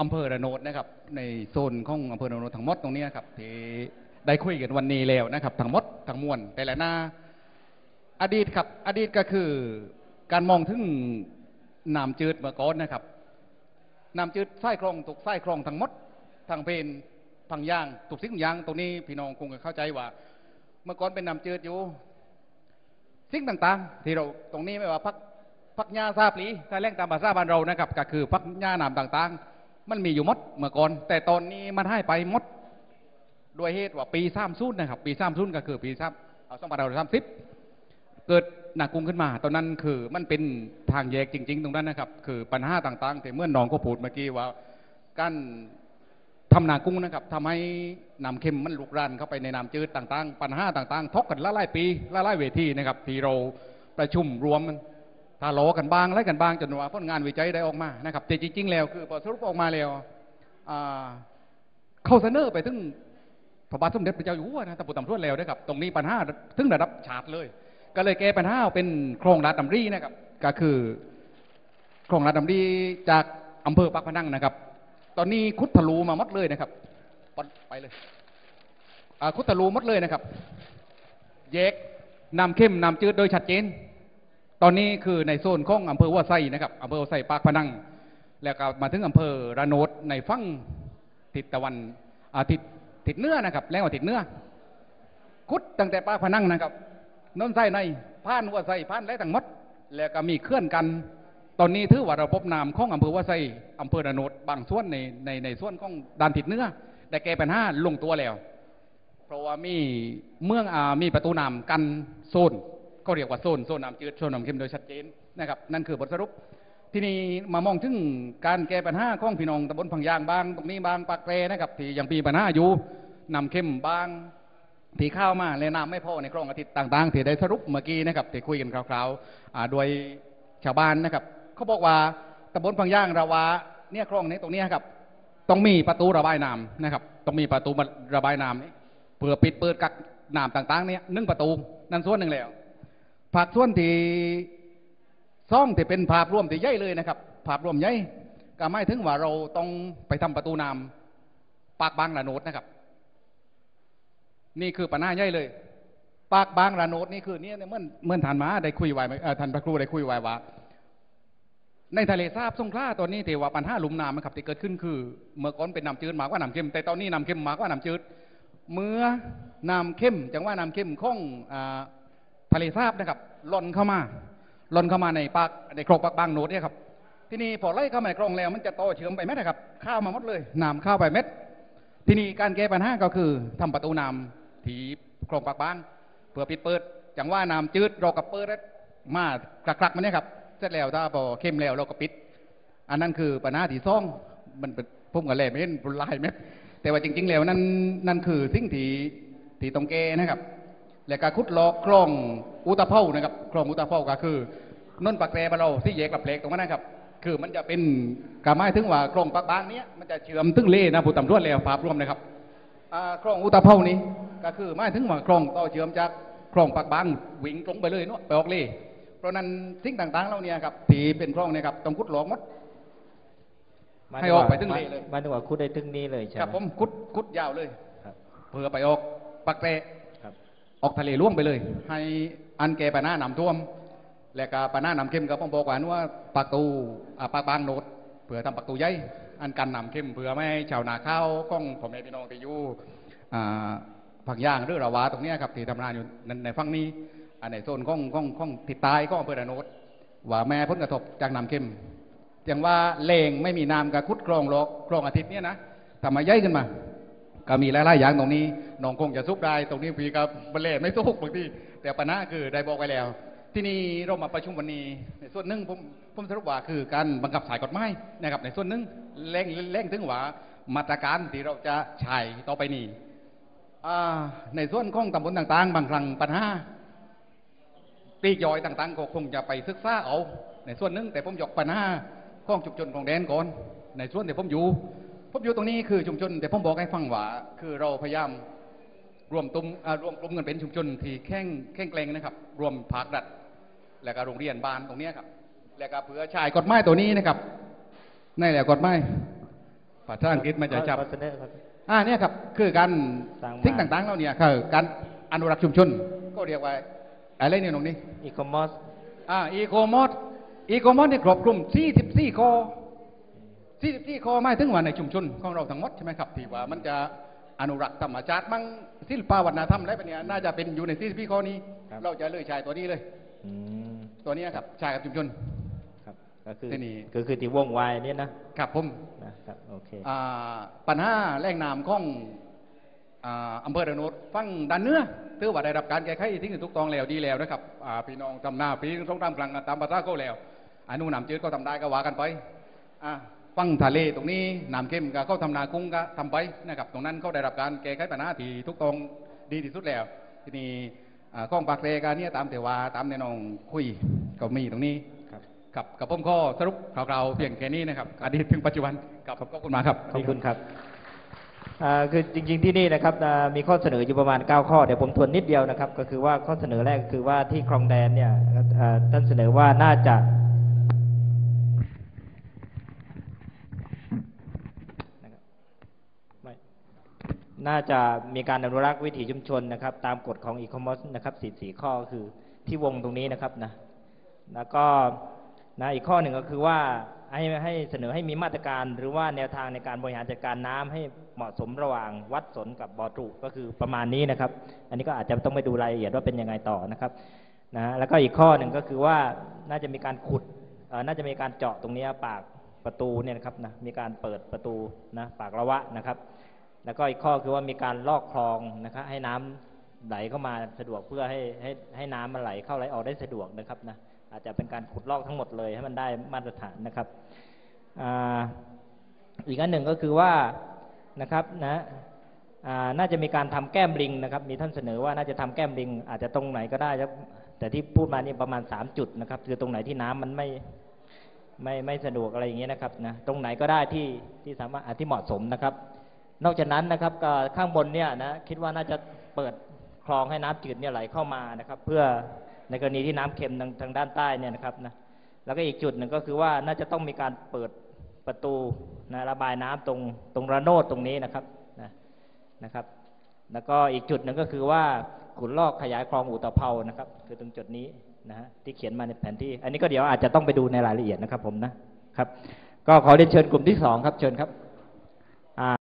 อำเภอระโนดนะครับ ในโซนของอำเภอระโนดทั้งหมดตรงนี้ยครับที่ได้คุยกันวันนี้แล้วนะครับทั้งหมดทั้งมวลแต่ละหน้า อดีตครับ อดีตก็คือการมองถึงน้ำจืดเมื่อก่อนนะครับน้ำจืดไส้คลองถูกไส้คลองทั้งหมดทางเพนพังย่างถูกสิ่งย่างตรงนี้พี่น้องคงจะเข้าใจว่า เมื่อก่อนเป็นน้ำจืดอยู่ สิ่งต่างๆ ที่เราตรงนี้ไม่ว่าพัก พักหญ้าซาปลีถ้าแรงตามภาษาบ้านเรานะครับก็คือพักหญ้าหนามต่างๆ มันมีอยู่มดเมื่อก่อน แต่ตอนนี้มันให้ไปมดด้วยเหตุว่าปีสามซุนนะครับ ปีสามซุนก็คือปีสามเอาสองพันเราสามสิบเกิดหนักกรุงขึ้นมา ตอนนั้นคือมันเป็นทางแยกจริง ๆ ตรงนั้นนะครับ คือปัญหาต่างๆ แต่เมื่อน้องก็พูดเมื่อกี้ว่าการทำนากุ้งนะครับทำให้น้ำเค็มมันลุกรานเข้าไปในน้ำจืดต่าง ๆ ปัญหาต่างๆทกกันละลายปีละลายเวทีนะครับที่เราประชุมรวม มันทาโลกันบางไล่กันบางจนว่าผลงานวิจัยได้ออกมานะครับ แต่จริงๆแล้วคือพอสรุปออกมาแล้วเข้าเสนอไปถึงพระบาทสมเด็จพระเจ้าอยู่หัวนะตะปุตตำรวจแล้วนะครับ ตรงนี้ปัญหาถึงระดับชาติเลย ก็เลยแก้ปัญหาเป็นโครงรัฐดำรีนะครับ ก็คือโครงรัฐดำรีจากอำเภอปากพนังนะครับ ตอนนี้คุดทะลุมาหมดเลยนะครับไปเลยคุดทะลุหมดเลยนะครับแยกนำเข้มนำจืดโดยชัดเจน ตอนนี้คือในโซนของอำเภอว่าไซนะครับอำเภอว่าไซปากพนัง แล้วก็มาถึงอำเภอระโนดในฝั่งทิศตะวันอาทิศทิศเนื้อนะครับ แล้วทิศเนื้อคุดตั้งแต่ปากพนังนะครับนนไซในผ่านว่าไซผ่านและทั้งหมด แล้วก็มีเคลื่อนกัน ตอนนี้ถือว่าเราพบนามของอำเภอว่าไซอำเภอระโนดบางส่วนในในในส่วนของด้านทิศเนื้อแต่แก้ปัญหาลงตัวแล้ว เพราะว่ามีเมืองอามีประตูน้ำกันโซน ก็เรียกว่าโซนโซนน้ำจืดโซนน้ำเค็มโดยชัดเจนนะครับนั่นคือบทสรุป ที่นี่มามองถึงการแก้ปัญหาของพี่น้องตำบลพังยางบางตรงนี้บางปากแปรนะครับที่ยังมีปัญหาอยู่น้ำเค็มบางที่เข้ามาและน้ำไม่พอในคลองอาทิตย์ต่าง ๆ ที่ได้สรุปเมื่อกี้นะครับที่คุยกันคร่าวๆโดยชาวบ้านนะครับเขาบอกว่าตำบลพังยางระวาเนี่ยคลองนี้ตรงนี้ครับต้องมีประตูระบายน้ำนะครับต้องมีประตูระบายน้ำเพื่อปิดเปิดกักน้ำต่าง ๆ เนี่ยนึ่งประตูนั่นส่วนหนึ่งแล้ว ภาคส่วนที่ซ่องที่เป็นภาพร่วมที่ใหญ่เลยนะครับ ภาพร่วมใหญ่ก็ไม่ถึงว่าเราต้องไปทำประตูน้ำปากบางระโนดนะครับ นี่คือปัญหาใหญ่เลย ปากบางระโนดนี่คือเนี่ยเมื่อเมื่อทานมาได้คุยไว้ไหมเอ่อท่านพระครูได้คุยไว้ว่าในทะเลสาบสงขลาตอนนี้เทว่าปัญหาหลุมน้ำนะครับที่เกิดขึ้นคือ เมื่อก่อนเป็นน้ำจืดมากกว่าน้ำเค็มแต่ตอนนี้น้ำเค็มมากกว่าน้ำจืดเมื่อน้ำเค็มจังว่าน้ำเค็มของอ่า ทะเลสาบนะครับหล่นเข้ามาหล่นเข้ามาในปากในโครกปากบางโนดเนี่ยครับที่นี่พอไล่เข้ามาในคลงแล้ว มันจะโตเชื่อมไปเม็ดนะครับ ข้าวมาหมดเลยน้ำข้าวไปเม็ด ที่นี่การแก้ปัญหาก็คือทำประตูน้ำที่คลงปากบางเพื่อปิดเปิด จังว่าน้ำจืดเรากับเปิดแล้มากลักๆมันเนี่ยครับเสร็จแล้วถ้าพอเข้มแล้วเราก็ปิด อันนั้นคือปัญหาที่ซ่องมันเป็นพุ่มกับแหล่ไม่เห็นบุลายเม็ดแต่ว่าจริง ๆ แล้วนั่นนั่นคือสิ่งที่ที่ต้องแก้นะครับ และการขุดลอกคลองอุตภเปานะครับคลองอุตภเปาก็คือนนปากแปรบ้านเราที่แยกกับเพลกตรงนั้นนะครับ คือมันจะเป็นกาไม้ถึงว่าคลองปากบางเนี้ยมันจะเชื่อมถึงเล่นะผู้ตำรวจแล้วภาพรวมนะครับอ่าคลองอุตภเปานี้ก็คือไม้ถึงว่าคลองต่อเชื่อมจากคลองปากบางวิ่งตรงไปเลยเนาะไปออกเล่เพราะนั้นสิ่งต่างๆเราเนี่ยครับที่เป็นคลองเนี่ยครับต้องขุดหลอกหมดให้ออกไปถึงนี่เลยมันถึงว่าคุดได้ถึงนี้เลยใช่ไหครับผมขุดขุดยาวเลยครับเพื่อไปออกปากแปรครับ ออกทะเลล่วงไปเลย ให้อันแก่ปัญหาน้ำท่วม และก็ปัญหาน้ำเค็มก็ผมบอกว่าว่าปากตูอ่าปากบางโนดเพื่อทำปากตูใหญ่อันกันน้ำเค็มเพื่อไม่ให้ชาวนาข้าวก้องผมแม่พี่น้องที่อยู่อ่าผักย่างหรือระวาตรงนี้ครับที่ทำงานอยู่ในในฝั่งนี้อันในโซนของของของทิศใต้ก็อำเภอระโนดว่าแม่พ้นกระทบจากน้ำเค็มอย่างว่าเลงไม่มีน้ำกับคุดกรองโลกกรองอาทิตย์เนี่ยนะทำมาใหญ่ขึ้นมา ก็มีหลายๆอย่างตรงนี้น้องคงจะซุกได้ตรงนี้พี่กับบเล่ไม่ซุกบางทีแต่ปัญหาคือได้บอกไปแล้ว ที่นี่เรามาประชุมวันนี้ในส่วนหนึ่งผมผมสรุปว่าคือการบังคับสายกฎหมายนะครับ ในส่วนหนึ่งเร่งเร่งถึงว่ามาตรการที่เราจะใช้ต่อไปนี้ในส่วนของตำบลต่างๆ บางครั้งปัญหาปลีย่อยต่างๆก็คงจะไปศึกษาเอา ในส่วนหนึ่งแต่ผมยกปัญหาของชุมชนของแดนก่อน ในส่วนที่ผมอยู่ ผมอยู่ตรงนี้คือชุมชน แต่ผมบอกให้ฟังว่าคือเราพยายามรวมตุ้มอ่ารวมกลุ่มกันเป็นชุมชนที่แข่งแข่งแกร่งนะครับ รวมภาครัฐและก็โรงเรียนบ้านตรงเนี้ยครับ และก็เพื่อชายกฎหมายตัวนี้นะครับในแหละกฎหมายภาษาอังกฤษมันจะจับขอเสนอครับอ่าเนี่ยครับ คือการสร้างบ้านสิ่งต่างๆเราเนี่ยคือการอนุรักษ์ชุมชน ก็เรียกว่าอะไรเนี่ยตรงนี้อีคอมเมิร์ซอ่าอีโคมอสอีโคมอสนี่ครอบคลุม44ข้อ 44ข้อหมายถึงว่าในชุมชนของเราทั้งหมดใช่ไหมครับที่ว่ามันจะอนุรักษ์ธรรมชาติมั่งศิลปวัฒนธรรมอะไรแบบเนี้ยน่าจะเป็นอยู่ใน44ข้อนี้เราจะเลยใช้ตัวนี้เลย อืมตัวเนี้ยครับใช้กับชุมชน ครับก็คือที่นี่ ก็คือที่วงไวายเนี่ยนะครับผม นะครับโอเค อ่าปัญหาแรงน้ำของอ่าอำเภอระโนดฟังดันเนื้อถือว่าได้รับการแก้ไขที่ถูกต้องแล้วดีแล้วนะครับอ่าพี่น้องทำหน้าปีต้องตามกลางตามภาษาก็แล้วอนุน้ำจืดก็ทำได้ก็ว่ากันไปอ่า ฟังทะเลตรงนี้น้ำเข้มก็เขาทำนากุ้งก็ทำไปนะครับตรงนั้นเขาได้รับการแก้ไขปัญหาที่ถูกต้องดีที่สุดแล้วทีนี้อ่าข้องปากเรกาเนี่ยตามแต่ว่าตามแนน้องคุยก็มีตรงนี้ครับครับกับผมก็สรุปคร่าวๆเพียงแค่นี้นะครับอดีตถึงปัจจุบันครับขอบคุณมากครับขอบคุณครับอ่าคือจริงๆที่นี่นะครับอ่ามีข้อเสนออยู่ประมาณ 9 ข้อเดี๋ยวผมทวนนิดเดียวนะครับ ก็คือว่าข้อเสนอแรกคือว่าที่คลองแดนเนี่ยอ่าท่านเสนอว่าน่าจะนะครับไม่ น่าจะมีการอนุรักษ์วิถีชุมชนนะครับ ตามกฎของอีคอมเมิร์ซนะครับ44ข้อคือที่วงตรงนี้นะครับนะแล้วก็นะอีกข้อหนึ่งก็คือว่าให้ให้เสนอให้มีมาตรการหรือว่าแนวทางในการบริหารจัดการน้ำให้เหมาะสมระหว่างวัดสนกับบ่อตรุก็คือประมาณนี้นะครับ อันนี้ก็อาจจะต้องไปดูรายละเอียดว่าเป็นยังไงต่อนะครับนะแล้วก็อีกข้อหนึ่งก็คือว่าน่าจะมีการขุดเอ่อน่าจะมีการเจาะตรงนี้ปากประตูเนี่ยนะครับนะมีการเปิดประตูนะปากระวะนะครับ แล้วก็อีกข้อคือว่ามีการลอกคลองนะครับให้น้ำไหลเข้ามาสะดวกเพื่อให้ให้ให้น้ำมันไหลเข้าไหลออกได้สะดวกนะครับนะอาจจะเป็นการขุดลอกทั้งหมดเลยให้มันได้มาตรฐานนะครับอ,อีกอันหนึ่งก็คือว่านะครับนะน่าจะมีการทำแก้มลิงนะครับ มีท่านเสนอว่าน่าจะทำแก้มลิง อาจจะตรงไหนก็ได้ครับแต่ที่พูดมานี่ประมาณสามจุดนะครับ คือตรงไหนที่น้ำมันไม่ไม่ไม่สะดวกอะไรอย่างเงี้ยนะครับนะตรงไหนก็ได้ที่ที่สามารถที่เหมาะสมนะครับ นอกจากนั้นนะครับข้างบนเนี่ยนะคิดว่าน่าจะเปิดคลองให้น้ำจืดเนี่ยไหลเข้ามานะครับ เพื่อในกรณีที่น้ำเค็มทางทางด้านใต้เนี่ยนะครับนะแล้วก็อีกจุดหนึ่งก็คือว่าน่าจะต้องมีการเปิดประตูนะระบายน้ำตรงตรงระโนดตรงนี้นะครับนะนะครับ แล้วก็อีกจุดหนึ่งก็คือว่าขุดลอกขยายคลองอุตภเปานะครับ คือตรงจุดนี้นะฮะที่เขียนมาในแผนที่ อันนี้ก็เดี๋ยวอาจจะต้องไปดูในรายละเอียดนะครับผมนะครับ ก็ขอเรียนเชิญกลุ่มที่สองครับเชิญครับ